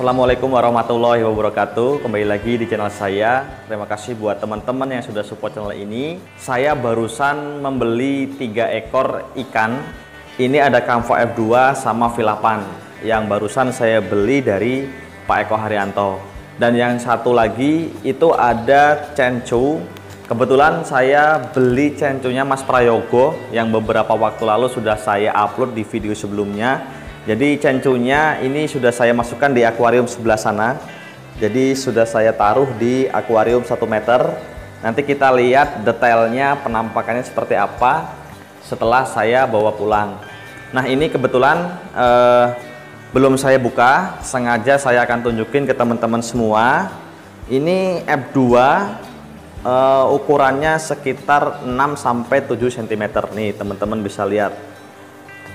Assalamualaikum warahmatullahi wabarakatuh. Kembali lagi di channel saya. Terima kasih buat teman-teman yang sudah support channel ini. Saya barusan membeli 3 ekor ikan. Ini ada Kamfo F2 sama Vilapan Yang barusan saya beli dari Pak Eko Haryanto. Dan yang satu lagi itu ada Cencu Kebetulan saya beli cencunya Mas Prayogo Yang beberapa waktu lalu sudah saya upload di video sebelumnya jadi cencunya ini sudah saya masukkan di akuarium sebelah sana. Jadi sudah saya taruh di akuarium 1 meter. Nanti kita lihat detailnya penampakannya seperti apa setelah saya bawa pulang. Nah ini kebetulan eh, belum saya buka, sengaja saya akan tunjukin ke teman-teman semua. Ini F2 eh, ukurannya sekitar 6 sampai 7 cm nih teman-teman bisa lihat.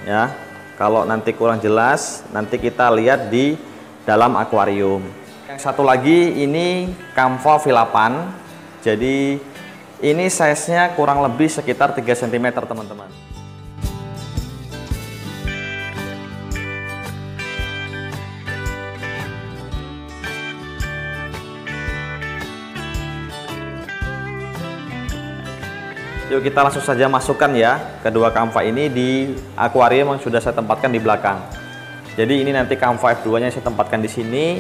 Ya, kalau nanti kurang jelas, nanti kita lihat di dalam akuarium. Yang satu lagi ini Camfo Vilapan. Jadi ini size-nya kurang lebih sekitar 3 cm teman-teman. Yuk kita langsung saja masukkan ya kedua kamfa ini di akuarium yang sudah saya tempatkan di belakang. Jadi ini nanti kamfa F2 nya saya tempatkan di sini,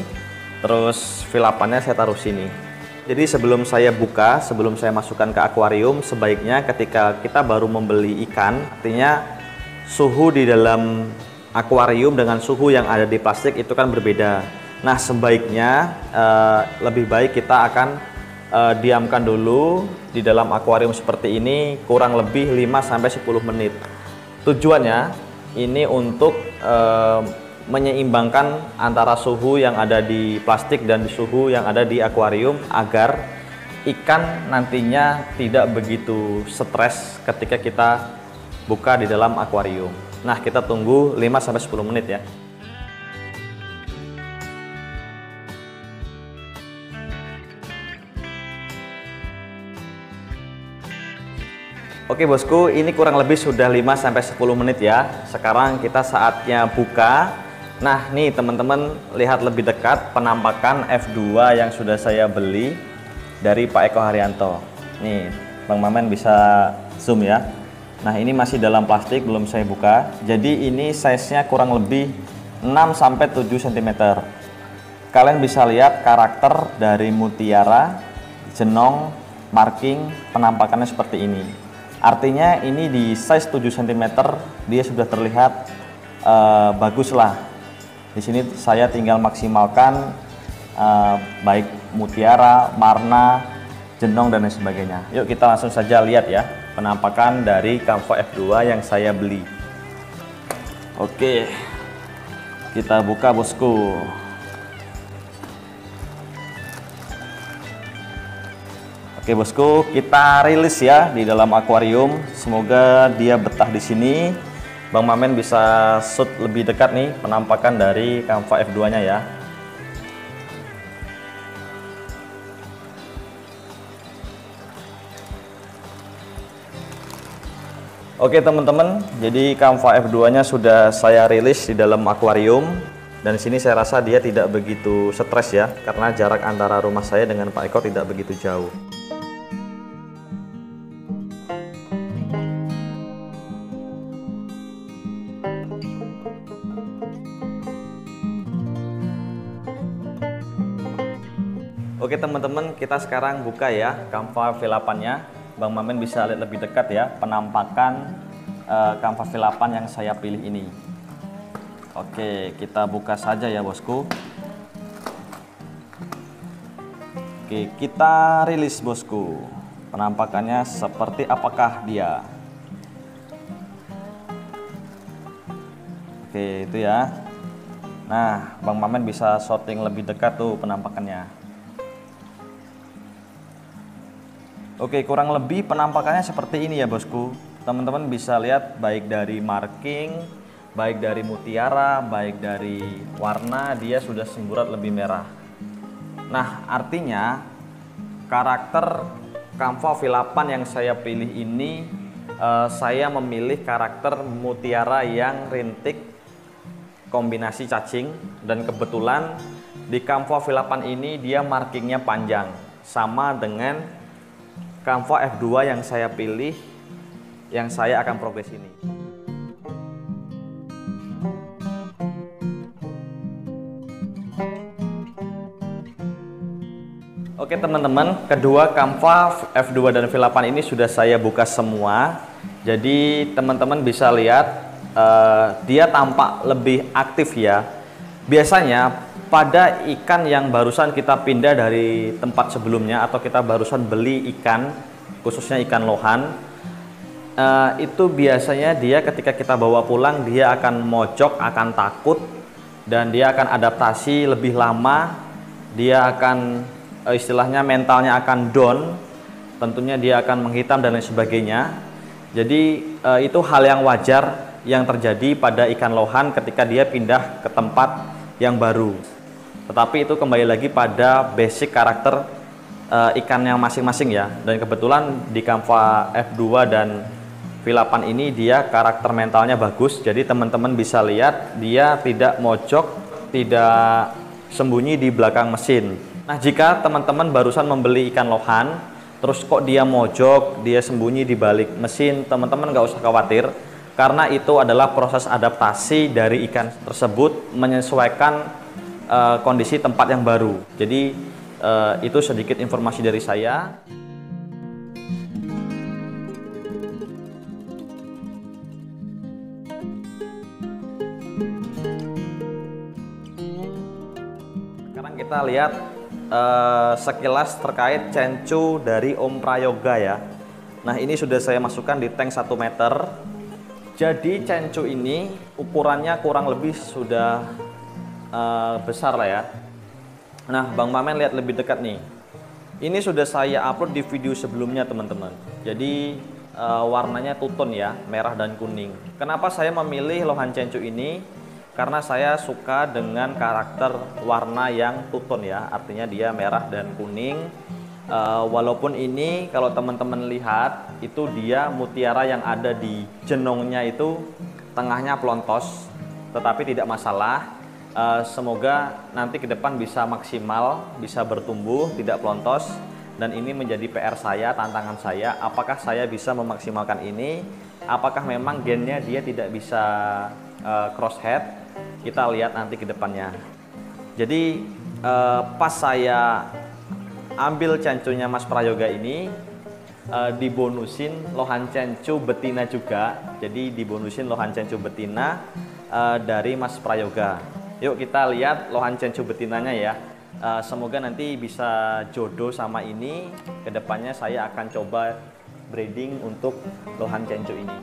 terus filapannya saya taruh sini. Jadi sebelum saya buka, sebelum saya masukkan ke akuarium, sebaiknya ketika kita baru membeli ikan, artinya suhu di dalam akuarium dengan suhu yang ada di plastik itu kan berbeda. Nah sebaiknya eh, lebih baik kita akan uh, diamkan dulu di dalam akuarium seperti ini kurang lebih 5 sampai 10 menit. Tujuannya ini untuk uh, menyeimbangkan antara suhu yang ada di plastik dan suhu yang ada di akuarium agar ikan nantinya tidak begitu stres ketika kita buka di dalam akuarium. Nah, kita tunggu 5 sampai 10 menit ya. Oke bosku, ini kurang lebih sudah 5-10 menit ya. Sekarang kita saatnya buka. Nah nih teman-teman lihat lebih dekat penampakan F2 yang sudah saya beli Dari Pak Eko Haryanto. Nih Bang Mamen bisa zoom ya. Nah ini masih dalam plastik belum saya buka. Jadi ini size-nya kurang lebih 6-7 cm Kalian bisa lihat karakter dari mutiara, jenong, marking, penampakannya seperti ini Artinya ini di size 7 cm dia sudah terlihat uh, bagus lah. Di sini saya tinggal maksimalkan uh, baik mutiara, marna, jenong dan lain sebagainya. Yuk kita langsung saja lihat ya penampakan dari Camfo F2 yang saya beli. Oke. Kita buka bosku. Oke bosku, kita rilis ya di dalam akuarium. Semoga dia betah di sini. Bang Mamen bisa shoot lebih dekat nih penampakan dari Kamfa F2-nya ya. Oke teman-teman, jadi Kamfa F2-nya sudah saya rilis di dalam akuarium dan sini saya rasa dia tidak begitu stres ya karena jarak antara rumah saya dengan Pak Eko tidak begitu jauh. Teman-teman, kita sekarang buka ya Canva V8-nya. Bang Mamen bisa lihat lebih dekat ya penampakan uh, Canva V8 yang saya pilih ini. Oke, kita buka saja ya bosku. Oke, kita rilis bosku. Penampakannya seperti apakah dia? Oke, itu ya. Nah, Bang Mamen bisa shooting lebih dekat tuh penampakannya. Oke, kurang lebih penampakannya seperti ini ya bosku. Teman-teman bisa lihat baik dari marking, baik dari mutiara, baik dari warna, dia sudah semburat lebih merah. Nah, artinya karakter Canva V8 yang saya pilih ini, eh, saya memilih karakter mutiara yang rintik kombinasi cacing dan kebetulan di Kamva V8 ini dia markingnya panjang sama dengan Kamva F2 yang saya pilih yang saya akan progres ini. Oke teman-teman, kedua Canva F2 dan V8 ini sudah saya buka semua. Jadi teman-teman bisa lihat uh, dia tampak lebih aktif ya. Biasanya pada ikan yang barusan kita pindah dari tempat sebelumnya atau kita barusan beli ikan, khususnya ikan lohan, uh, itu biasanya dia ketika kita bawa pulang dia akan mojok, akan takut dan dia akan adaptasi lebih lama. Dia akan Eh, istilahnya mentalnya akan down, tentunya dia akan menghitam dan lain sebagainya. Jadi uh, itu hal yang wajar yang terjadi pada ikan lohan ketika dia pindah ke tempat yang baru. Tetapi itu kembali lagi pada basic karakter uh, ikan yang masing-masing ya. Dan kebetulan di Kamva F2 dan V8 ini dia karakter mentalnya bagus. Jadi teman-teman bisa lihat dia tidak mojok, tidak sembunyi di belakang mesin Nah, jika teman-teman barusan membeli ikan lohan, terus kok dia mojok, dia sembunyi di balik mesin, teman-teman nggak usah khawatir, karena itu adalah proses adaptasi dari ikan tersebut menyesuaikan uh, kondisi tempat yang baru. Jadi uh, itu sedikit informasi dari saya. Sekarang kita lihat uh, sekilas terkait cencu dari Om Prayoga ya. Nah ini sudah saya masukkan di tank 1 meter. Jadi cencu ini ukurannya kurang lebih sudah uh, besar lah ya. Nah Bang Mamen lihat lebih dekat nih. Ini sudah saya upload di video sebelumnya teman-teman. Jadi uh, warnanya tutun ya, merah dan kuning. Kenapa saya memilih lohan cencu ini? karena saya suka dengan karakter warna yang tutun ya artinya dia merah dan kuning uh, walaupun ini kalau teman-teman lihat itu dia mutiara yang ada di jenongnya itu tengahnya pelontos tetapi tidak masalah uh, semoga nanti ke depan bisa maksimal bisa bertumbuh tidak pelontos dan ini menjadi PR saya tantangan saya apakah saya bisa memaksimalkan ini apakah memang gennya dia tidak bisa uh, crosshead kita lihat nanti ke depannya. Jadi uh, pas saya ambil cencunya Mas Prayoga ini uh, dibonusin lohan cencu betina juga. Jadi dibonusin lohan cencu betina uh, dari Mas Prayoga. Yuk kita lihat lohan cencu betinanya ya. Uh, semoga nanti bisa jodoh sama ini. Ke depannya saya akan coba breeding untuk lohan cencu ini.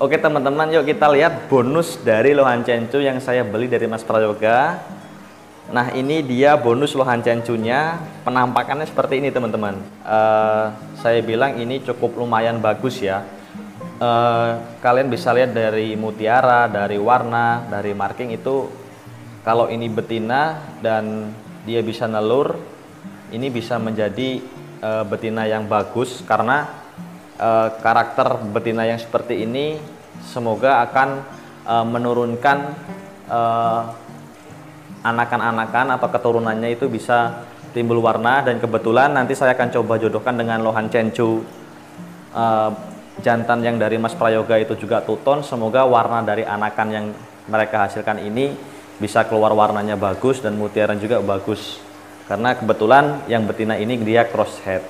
Oke teman-teman, yuk kita lihat bonus dari lohan cencu yang saya beli dari Mas Prayoga. Nah ini dia bonus lohan cencunya, penampakannya seperti ini teman-teman. Uh, saya bilang ini cukup lumayan bagus ya. Uh, kalian bisa lihat dari mutiara, dari warna, dari marking itu kalau ini betina dan dia bisa nelur, ini bisa menjadi uh, betina yang bagus karena uh, karakter betina yang seperti ini semoga akan uh, menurunkan uh, anakan-anakan atau keturunannya itu bisa timbul warna dan kebetulan nanti saya akan coba jodohkan dengan lohan cencu uh, jantan yang dari Mas Prayoga itu juga tuton. Semoga warna dari anakan yang mereka hasilkan ini bisa keluar warnanya bagus dan mutiara juga bagus. Karena kebetulan yang betina ini dia cross head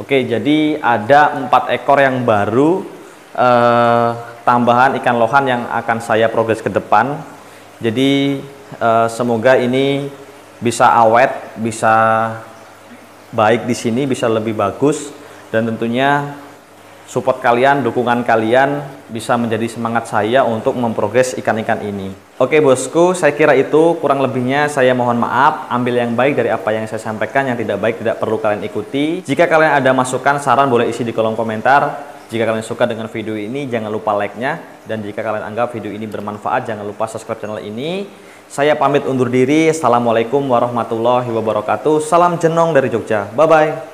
Oke, jadi ada empat ekor yang baru. Eh, tambahan ikan lohan yang akan saya progres ke depan. Jadi eh, semoga ini bisa awet, bisa baik di sini, bisa lebih bagus dan tentunya support kalian, dukungan kalian bisa menjadi semangat saya untuk memprogres ikan-ikan ini. Oke bosku, saya kira itu kurang lebihnya saya mohon maaf, ambil yang baik dari apa yang saya sampaikan, yang tidak baik tidak perlu kalian ikuti. Jika kalian ada masukan, saran boleh isi di kolom komentar. Jika kalian suka dengan video ini, jangan lupa like-nya. Dan jika kalian anggap video ini bermanfaat, jangan lupa subscribe channel ini. Saya pamit undur diri. Assalamualaikum warahmatullahi wabarakatuh. Salam jenong dari Jogja. Bye-bye.